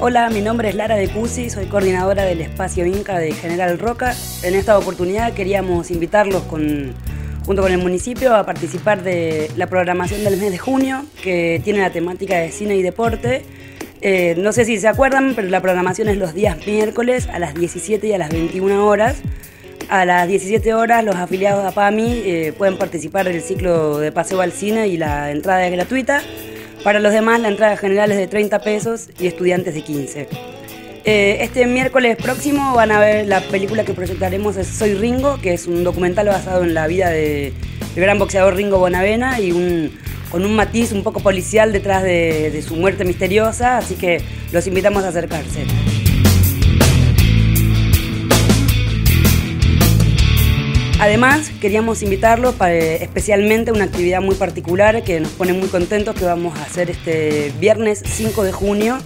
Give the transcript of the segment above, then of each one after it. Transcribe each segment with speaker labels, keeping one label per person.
Speaker 1: Hola, mi nombre es Lara de Cusi, soy coordinadora del espacio Inca de General Roca. En esta oportunidad queríamos invitarlos junto con el municipio a participar de la programación del mes de junio, que tiene la temática de cine y deporte. Eh, no sé si se acuerdan, pero la programación es los días miércoles a las 17 y a las 21 horas. A las 17 horas los afiliados a PAMI eh, pueden participar del ciclo de paseo al cine y la entrada es gratuita. Para los demás, la entrada general es de 30 pesos y estudiantes de 15. Eh, este miércoles próximo van a ver la película que proyectaremos es Soy Ringo, que es un documental basado en la vida del gran boxeador Ringo Bonavena y con un matiz un poco policial detrás de su muerte misteriosa, así que los invitamos a acercarse. Además, queríamos invitarlo para, especialmente a una actividad muy particular que nos pone muy contentos que vamos a hacer este viernes 5 de junio,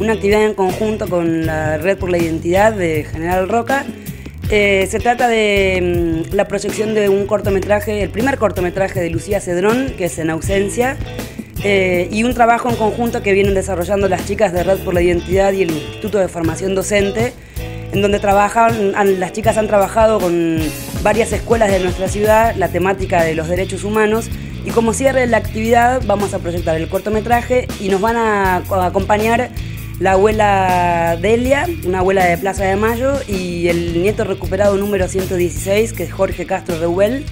Speaker 1: una actividad en conjunto con la Red por la Identidad de General Roca. Eh, se trata de mm, la proyección de un cortometraje, el primer cortometraje de Lucía Cedrón, que es En ausencia, eh, y un trabajo en conjunto que vienen desarrollando las chicas de Red por la Identidad y el Instituto de Formación Docente, en donde trabajan, las chicas han trabajado con varias escuelas de nuestra ciudad la temática de los derechos humanos y como cierre la actividad vamos a proyectar el cortometraje y nos van a acompañar la abuela Delia, una abuela de Plaza de Mayo, y el nieto recuperado número 116, que es Jorge Castro Reuel,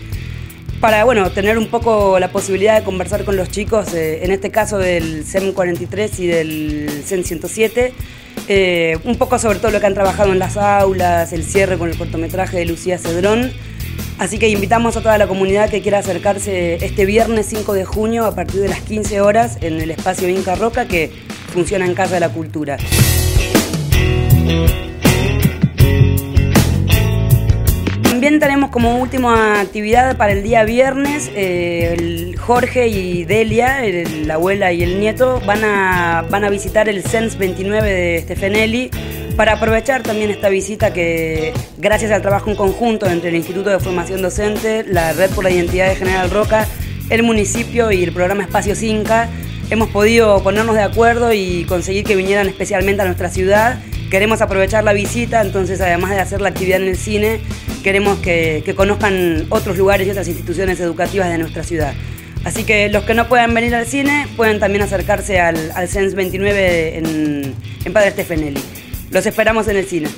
Speaker 1: para bueno, tener un poco la posibilidad de conversar con los chicos, eh, en este caso del CEM 43 y del CEM 107, eh, un poco sobre todo lo que han trabajado en las aulas, el cierre con el cortometraje de Lucía Cedrón. Así que invitamos a toda la comunidad que quiera acercarse este viernes 5 de junio a partir de las 15 horas en el espacio Inca Roca que funciona en Casa de la Cultura. También tenemos como última actividad para el día viernes, eh, Jorge y Delia, la abuela y el nieto, van a, van a visitar el CENS 29 de Stefanelli para aprovechar también esta visita que gracias al trabajo en conjunto entre el Instituto de Formación Docente, la Red por la Identidad de General Roca, el municipio y el programa Espacio Inca, hemos podido ponernos de acuerdo y conseguir que vinieran especialmente a nuestra ciudad. Queremos aprovechar la visita, entonces además de hacer la actividad en el cine, queremos que, conozcan otros lugares y otras instituciones educativas de nuestra ciudad. Así que los que no puedan venir al cine pueden también acercarse al, al CENS 29 en, en Padre Stefanelli. Los esperamos en el cine.